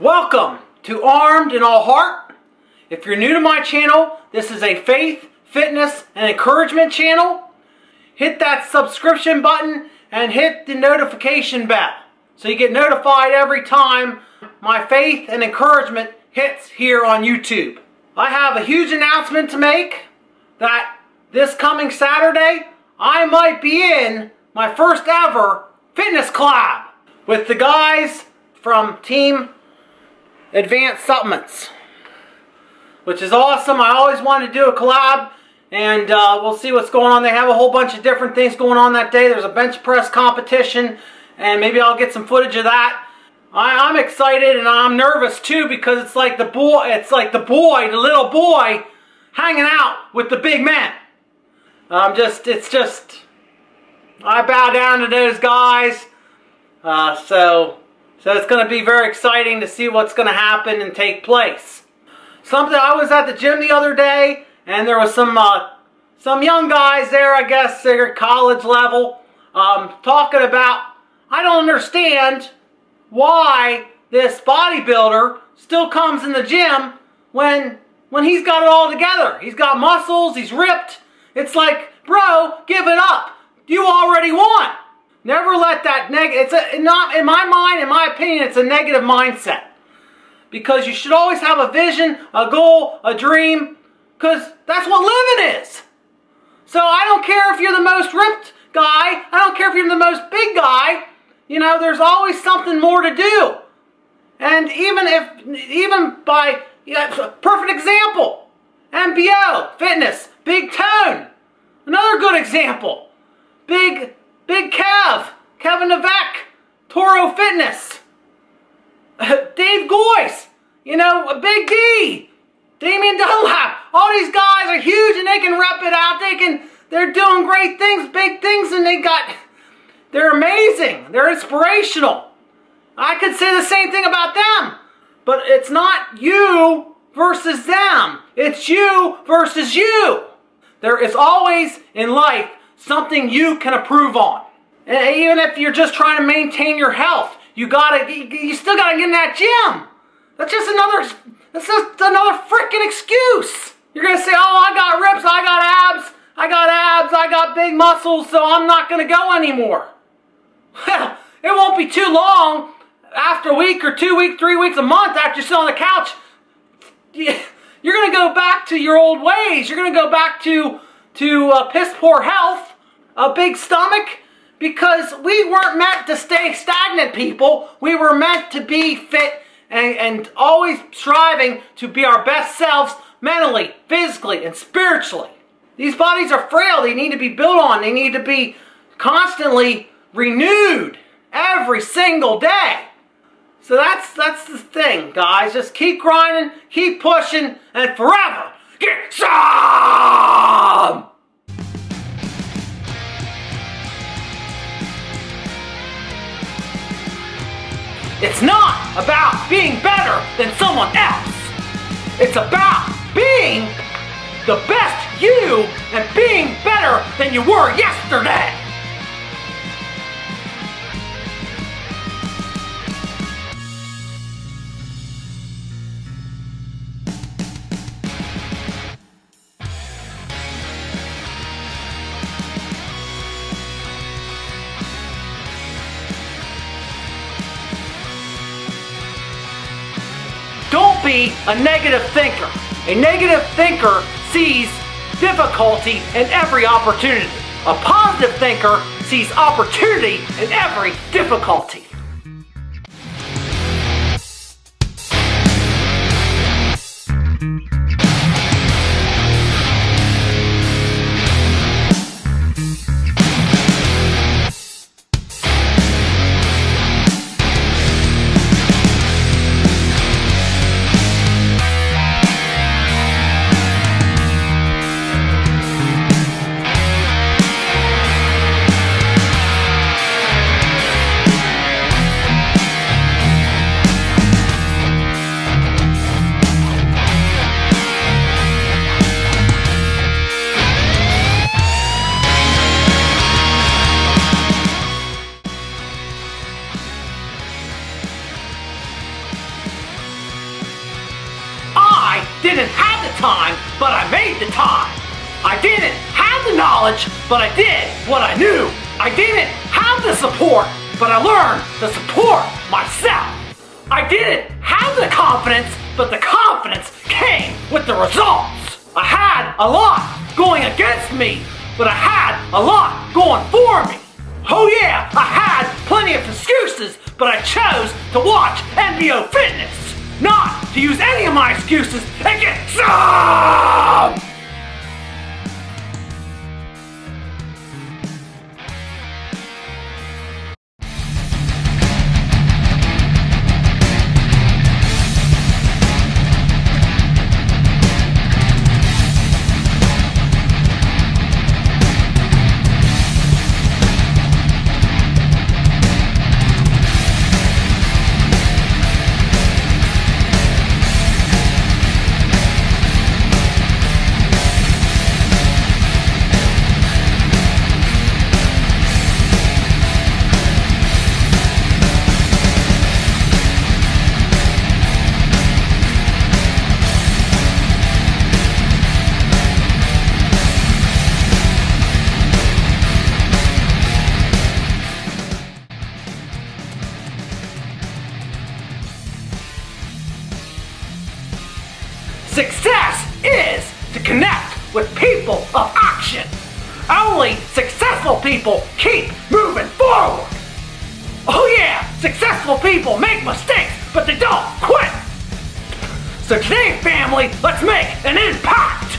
Welcome to Armed & All Heart. If you're new to my channel, this is a faith, fitness, and encouragement channel. Hit that subscription button and hit the notification bell so you get notified every time my faith and encouragement hits here on YouTube. I have a huge announcement to make that this coming Saturday, I might be in my first ever fitness collab with the guys from Team Advanced Supplements, which is awesome. I always wanted to do a collab, and uh, we'll see what's going on. They have a whole bunch of different things going on that day. There's a bench press competition, and maybe I'll get some footage of that. I, I'm excited and I'm nervous too because it's like the boy, it's like the boy, the little boy, hanging out with the big man. I'm just, it's just, I bow down to those guys. Uh, so, so it's going to be very exciting to see what's going to happen and take place. Something, I was at the gym the other day and there was some, uh, some young guys there, I guess they're college level, um, talking about, I don't understand why this bodybuilder still comes in the gym when, when he's got it all together. He's got muscles, he's ripped, it's like, bro, give it up. You already won. Never let that negative, it's a, not, in my mind, in my opinion, it's a negative mindset. Because you should always have a vision, a goal, a dream, because that's what living is. So I don't care if you're the most ripped guy, I don't care if you're the most big guy, you know, there's always something more to do. And even if, even by, yeah, perfect example, MBO, fitness, Big Tone. Another good example. Big, Big Kev, Kevin Nevek, Toro Fitness. Dave Goyce, you know, a Big D, Damian Dunlap. All these guys are huge and they can rep it out. They can, they're doing great things, big things, and they got, they're amazing. They're inspirational. I could say the same thing about them. But it's not you versus them. It's you versus you. There is always in life something you can improve on. And even if you're just trying to maintain your health, you gotta, you still gotta get in that gym. That's just another, that's just another freaking excuse. You're gonna say, oh, I got rips, I got abs, I got abs, I got big muscles, so I'm not gonna go anymore. Well, it won't be too long after a week or two weeks, three weeks, a month after you sit on the couch. You're to go back to your old ways. You're to go back to, to uh, piss poor health, a big stomach, because we weren't meant to stay stagnant, people. We were meant to be fit and, and always striving to be our best selves mentally, physically, and spiritually. These bodies are frail. They need to be built on. They need to be constantly renewed every single day. So that's that's the thing, guys. Just keep grinding, keep pushing, and forever get some! It's not about being better than someone else. It's about being the best you and being better than you were yesterday. A negative thinker. A negative thinker sees difficulty in every opportunity. A positive thinker sees opportunity in every difficulty. Knowledge, but I did what I knew. I didn't have the support, but I learned to support myself. I didn't have the confidence, but the confidence came with the results. I had a lot going against me, but I had a lot going for me. Oh yeah, I had plenty of excuses, but I chose to watch NVO Fitness, not to use any of my excuses and get some! Success is to connect with people of action. Only successful people keep moving forward. Oh yeah, successful people make mistakes, but they don't quit. So today, family, let's make an impact.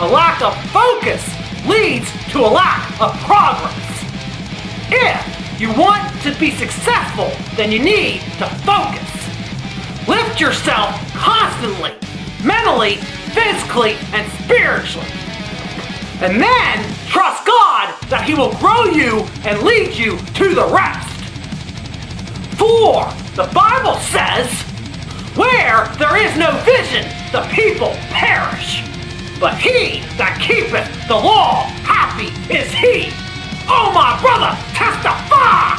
A lack of focus leads to a lack of progress. If you want to be successful, then you need to focus. Lift yourself constantly, mentally, physically, and spiritually. And then trust God that He will grow you and lead you to the rest. For the Bible says, where there is no vision, the people perish. But he that keepeth the law, happy is he. Oh, my brother, testify!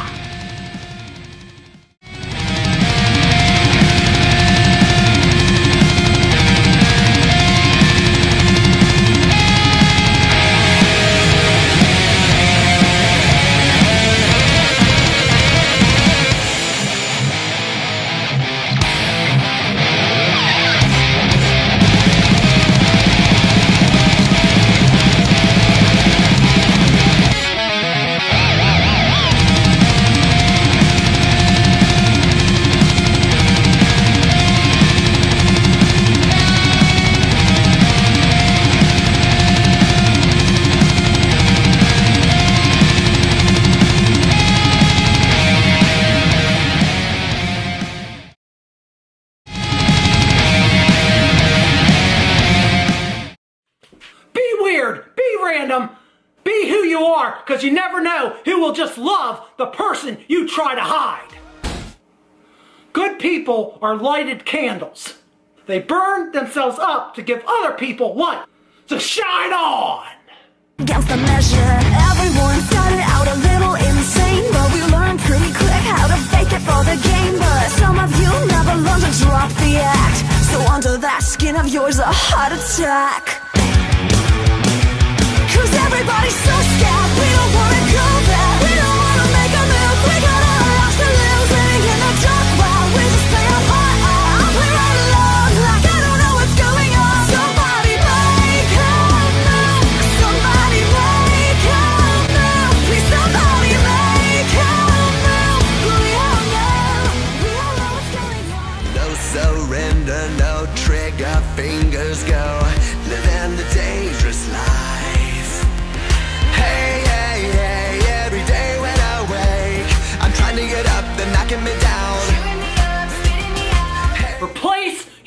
Are, because you never know who will just love the person you try to hide. Good people are lighted candles. They burn themselves up to give other people light. to shine on! against the measure. Everyone started out a little insane, but we learned pretty quick how to fake it for the game. But some of you never learned to drop the act. So under that skin of yours, a heart attack.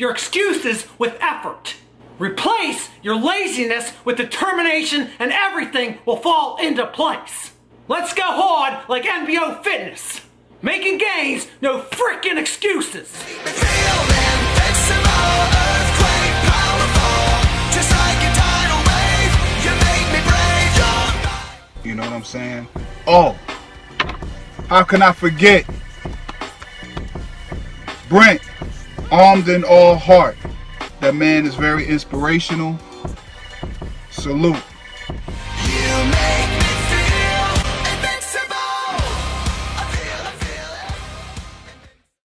Your excuses with effort. Replace your laziness with determination, and everything will fall into place. Let's go hard like NBO Fitness. Making gains, no freaking excuses. Feel invincible, earthquake powerful. Just like a tidal wave, you make me brave. You're You know what I'm saying? Oh, how can I forget? Brent, armed & all heart. That man is very inspirational. Salute.